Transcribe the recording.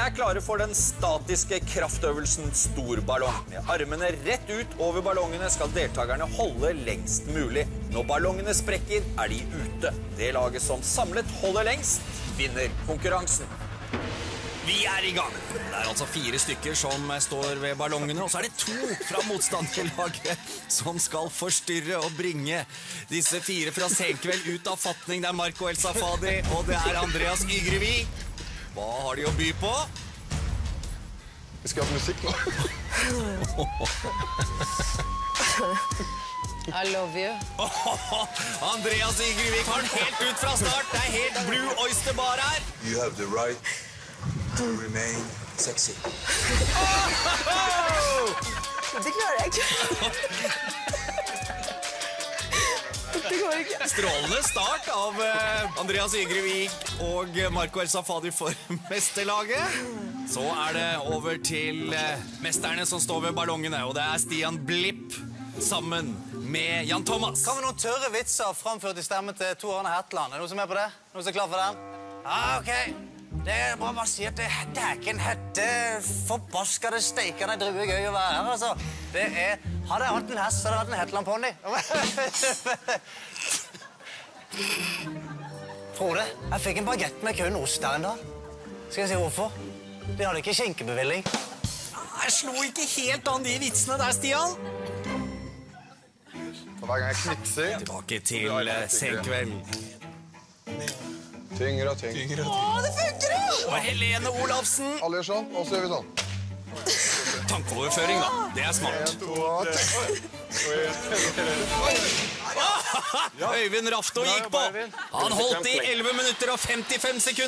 er klare for den statiske kraftøvelsen storballong. Med armene rett ut over ballongene skal deltakerne holde lengst mulig. Når ballongene sprekker, er de ute. Det laget som samlet holder lengst, vinner konkurransen. Vi er i gang. Det er altså fire stykker som står ved ballongene, og så er det to fra motstanderlaget som skal forstyrre og bringe disse fire fra Senkveld ut av fatning. Det er Marco El Safadi, og det er Andreas Ygrevik. Hva har de å by på? Vi skal ha musikk nå. I love you. Andreas Ygrevik har den helt ut fra start. Det er helt Blue Oyster Bar her. You have the right to remain sexy. Det klarer jeg ikke. Det. Strålende start av eh, Andreas Ygrevik og Marco El Safadi for mesterlaget. Så er det over til eh, mesterne som står ved ballongene, og det er Stian Blipp sammen med Jan Thomas. Hva med noen tørre vitser framført i stemmen til Tor Arne Hetland? Er det noen som er på det? Noen som er klar for den? Ja, ok. Det er bare å si at det dæken hette forbaskede steikende drue gøy å være her, altså. Det er Hadde jeg hatt en hest, så hadde jeg hatt en Hetland-ponni. Frode, jeg fikk en bagett med kun ost der en dag. Skal jeg si hvorfor? De hadde ikke skinkebevilling. Jeg slo ikke helt an de vitsene der, Stian. Og hver gang jeg knipser Tilbake til eh, Senkveld. Tyngre og tyngre. Og Helene Olafsen. Alle gjør sånn, og så gjør vi sånn. Tankeoverføring, da. Det er smart. Øyvind Rafto gikk på. Han holdt i 11 minutter og 55 sekunder.